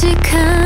to come